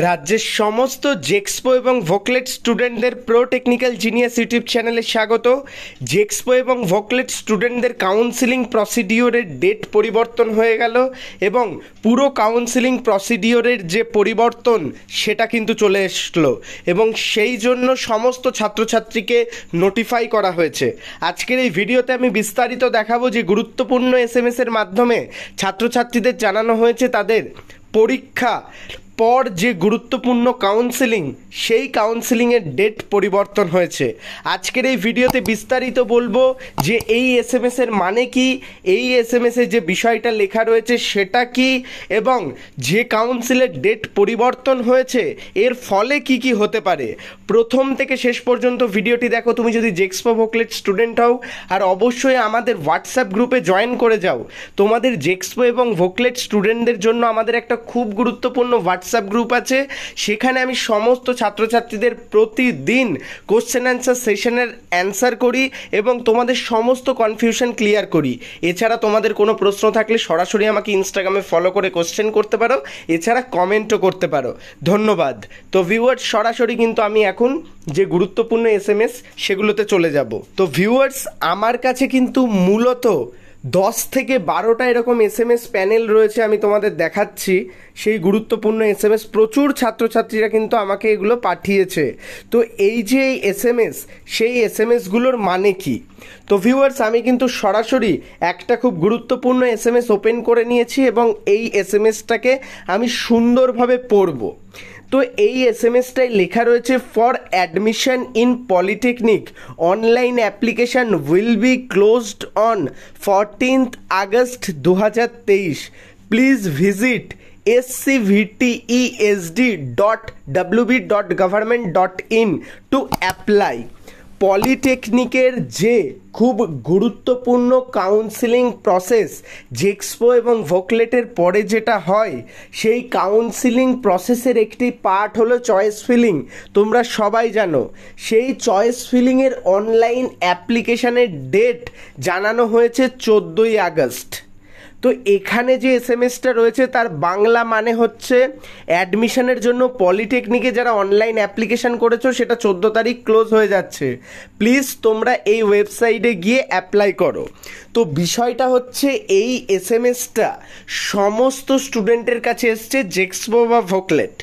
রাজ্যের সমস্ত জেক্সপো এবং ভোকলেট স্টুডেন্টদের প্রো টেকনিক্যাল জিনিয়াস ইউটিউব চ্যানেলে স্বাগত। জেক্সপো এবং ভোকলেট স্টুডেন্টদের কাউন্সিলিং প্রসিডিওরের ডেট পরিবর্তন হয়ে গেল এবং পুরো কাউন্সিলিং প্রসিডিওরের যে পরিবর্তন, সেটা কিন্তু চলে এসলো এবং সেই জন্য সমস্ত ছাত্রছাত্রীকে নোটিফাই করা হয়েছে। আজকের এই ভিডিওতে আমি বিস্তারিত দেখাবো যে গুরুত্বপূর্ণ এস এম এর মাধ্যমে ছাত্রছাত্রীদের জানানো হয়েছে তাদের পরীক্ষা। পর যে গুরুত্বপূর্ণ কাউন্সেলিং সেই কাউন্সেলিংয়ের ডেট পরিবর্তন হয়েছে। আজকের এই ভিডিওতে বিস্তারিত বলব যে এই এস এম এর মানে কি, এই এস এম এসে যে বিষয়টা লেখা রয়েছে সেটা কি, এবং যে কাউন্সিলের ডেট পরিবর্তন হয়েছে, এর ফলে কি কি হতে পারে। প্রথম থেকে শেষ পর্যন্ত ভিডিওটি দেখো, তুমি যদি জেক্সপো ভোকলেট স্টুডেন্ট হও, আর অবশ্যই আমাদের হোয়াটসঅ্যাপ গ্রুপে জয়েন করে যাও। তোমাদের জেক্সপো এবং ভোকলেট স্টুডেন্টদের জন্য আমাদের একটা খুব গুরুত্বপূর্ণ হোয়াটসঅ্যাপ গ্রুপ আছে। সেখানে আমি সমস্ত ছাত্রছাত্রীদের প্রতিদিন কোশ্চেন অ্যান্সার সেশনের অ্যান্সার করি এবং তোমাদের সমস্ত কনফিউশন ক্লিয়ার করি। এছাড়া তোমাদের কোনো প্রশ্ন থাকলে সরাসরি আমাকে ইনস্টাগ্রামে ফলো করে কোশ্চেন করতে পারো, এছাড়া কমেন্টও করতে পারো। ধন্যবাদ। তো ভিউয়ার্স সরাসরি কিন্তু আমি এখন যে গুরুত্বপূর্ণ এস এম এস সেগুলোতে চলে যাব। তো ভিউয়ার্স আমার কাছে কিন্তু মূলত দশ থেকে বারোটা এরকম এস এম এস প্যানেল রয়েছে, আমি তোমাদের দেখাচ্ছি। সেই গুরুত্বপূর্ণ এস এম এস প্রচুর ছাত্রছাত্রীরা কিন্তু আমাকে এগুলো পাঠিয়েছে। তো এই যে এই এস এম এস সেই এস এম এসগুলোর মানে কি? তো ভিউয়ার্স আমি কিন্তু সরাসরি একটা খুব গুরুত্বপূর্ণ এস এম এস ওপেন করে নিয়েছি এবং এই এস এম এসটাকে আমি সুন্দরভাবে পড়ব। তো এই এস এম এসটাই লেখা রয়েছে for admission in polytechnic online application will be closed on fourteenth August দু হাজার তেইশ please visit S C VTESD পলিটেকনিকের যে খুব গুরুত্বপূর্ণ কাউন্সিলিং প্রসেস জেক্সপো এবং ভোকলেটের পরে যেটা হয়, সেই কাউন্সিলিং প্রসেসের একটি পার্ট হলো চয়েস ফিলিং তোমরা সবাই জানো, সেই চয়েস ফিলিংয়ের অনলাইন অ্যাপ্লিকেশানের ডেট জানানো হয়েছে চোদ্দোই আগস্ট। তো এখানে যে এস এম এসটা রয়েছে, তার বাংলা মানে হচ্ছে অ্যাডমিশনের জন্য পলিটেকনিকে যারা অনলাইন অ্যাপ্লিকেশন করেছ, সেটা চোদ্দ তারিখ ক্লোজ হয়ে যাচ্ছে। প্লিজ তোমরা এই ওয়েবসাইটে গিয়ে অ্যাপ্লাই করো। তো বিষয়টা হচ্ছে এই এস এম এসটা সমস্ত স্টুডেন্টের কাছে এসছে জেক্সপো বা ভোকলেট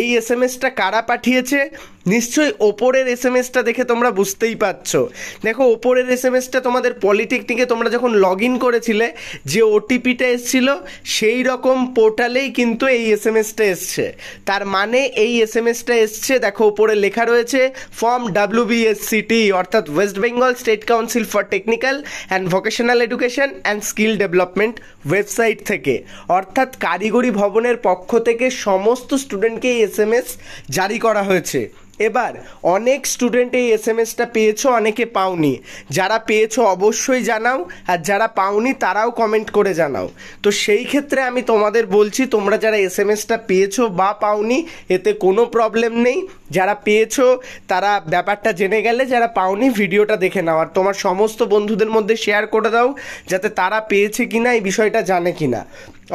এই এস এম এসটা কারা পাঠিয়েছে? নিশ্চয়ই ওপরের এস এম এসটা দেখে তোমরা বুঝতেই পারছ। দেখো, ওপরের এস এম এসটা তোমাদের পলিটেকনিকে তোমরা যখন লগ ইন করেছিলে, যে ওটিপিটা এসছিল, সেই রকম পোর্টালেই কিন্তু এই এস এম এসটা এসছে। তার মানে এই এস এম এসটা এসছে, দেখো, ওপরে লেখা রয়েছে ফর্ম ডাব্লিউ বিএসসিটি অর্থাৎ West Bengal State Council for Technical and Vocational Education and Skill Development website থেকে। অর্থাৎ কারিগরি ভবনের পক্ষ থেকে সমস্ত স্টুডেন্টকে এই এস এম এস জারি করা হয়েছে। এবার, অনেক স্টুডেন্ট এই এস এম এসটা পেয়েছ, অনেকে পাওনি। যারা পেয়েছ অবশ্যই জানাও, আর যারা পাওনি তারাও কমেন্ট করে জানাও। তো সেই ক্ষেত্রে আমি তোমাদের বলছি, তোমরা যারা এস এম এসটা পেয়েছ বা পাওনি, এতে কোনো প্রবলেম নেই। যারা পেয়েছ, তারা ব্যাপারটা জেনে গেলে যারা পাওনি ভিডিওটা দেখে নাও। আর তোমার সমস্ত বন্ধুদের মধ্যে শেয়ার করে দাও, যাতে তারা পেয়েছে কি না এই বিষয়টা জানে কিনা।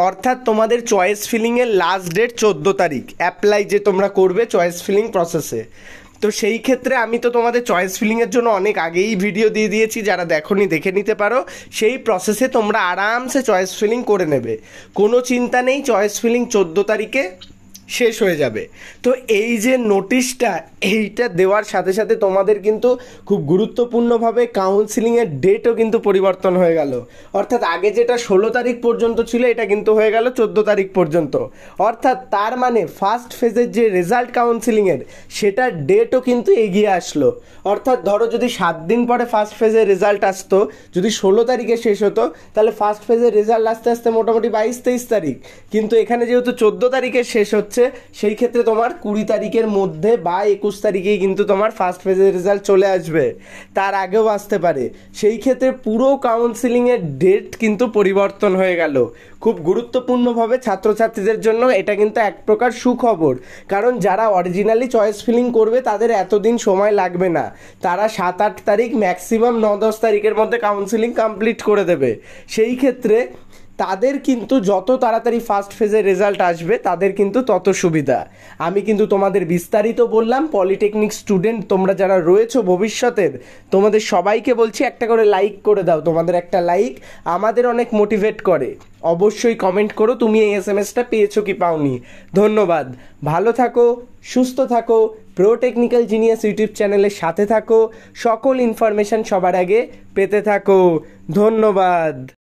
অর্থাৎ তোমাদের চয়েস ফিলিংয়ের লাস্ট ডেট চোদ্দ তারিখ। অ্যাপ্লাই যে তোমরা করবে চয়েস ফিলিং প্রসেসে তো সেই ক্ষেত্রে আমি তো তোমাদের চয়েস ফিলিংয়ের জন্য অনেক আগেই ভিডিও দিয়ে দিয়েছি, যারা দেখনি, দেখে নিতে পারো। সেই প্রসেসে তোমরা আরামসে চয়েস ফিলিং করে নেবে। কোনো চিন্তা নেই চয়েস ফিলিং চোদ্দ তারিখে। শেষ হয়ে যাবে। তো এই যে নোটিশটা এইটা দেওয়ার সাথে সাথে তোমাদের কিন্তু খুব গুরুত্বপূর্ণভাবে কাউন্সিলিংয়ের ডেটও কিন্তু পরিবর্তন হয়ে গেল। অর্থাৎ আগে যেটা ষোলো তারিখ পর্যন্ত ছিল, এটা কিন্তু হয়ে গেল চোদ্দ তারিখ পর্যন্ত। অর্থাৎ তার মানে ফার্স্ট ফেজের যে রেজাল্ট কাউন্সিলিংয়ের সেটার ডেটও কিন্তু এগিয়ে আসলো। অর্থাৎ ধরো যদি সাত দিন পরে ফার্স্ট ফেজের রেজাল্ট আসতো, যদি ষোলো তারিখে শেষ হতো, তাহলে ফার্স্ট ফেজের রেজাল্ট আসতে আসতে মোটামুটি বাইশ, তেইশ তারিখ। কিন্তু এখানে যেহেতু চোদ্দ তারিখে শেষ হচ্ছে, সেই ক্ষেত্রে তোমার কুড়ি তারিখের মধ্যে বা একুশ তারিখেই কিন্তু তোমার ফার্স্ট ফেজের রেজাল্ট চলে আসবে। তার আগেও আসতে পারে। সেই ক্ষেত্রে পুরো কাউন্সিলিংয়ের ডেট কিন্তু পরিবর্তন হয়ে গেল। খুব গুরুত্বপূর্ণভাবে ছাত্রছাত্রীদের জন্য এটা কিন্তু এক প্রকার সুখবর। কারণ যারা অরিজিনালি চয়েস ফিলিং করবে, তাদের এতদিন সময় লাগবে না। তারা সাত আট তারিখ ম্যাক্সিমাম ন দশ তারিখের মধ্যে কাউন্সিলিং কমপ্লিট করে দেবে। সেই ক্ষেত্রে তাদের কিন্তু যত তাড়াতাড়ি ফার্স্ট ফেজের রেজাল্ট আসবে, তাদের কিন্তু তত সুবিধা। আমি কিন্তু তোমাদের বিস্তারিত বললাম পলিটেকনিক স্টুডেন্ট তোমরা যারা রয়েছো ভবিষ্যতের, তোমাদের সবাইকে বলছি একটা করে লাইক করে দাও, তোমাদের একটা লাইক আমাদের অনেক মোটিভেট করে। অবশ্যই কমেন্ট করো, তুমি এই এস এম এসটা পেয়েছ কি পাওনি। ধন্যবাদ। ভালো থাকো, সুস্থ থাকো প্রো টেকনিক্যাল জিনিয়াস ইউটিউব চ্যানেলের সাথে থাকো, সকল ইনফরমেশন সবার আগে পেতে থাকো। ধন্যবাদ।